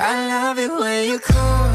I love it when you call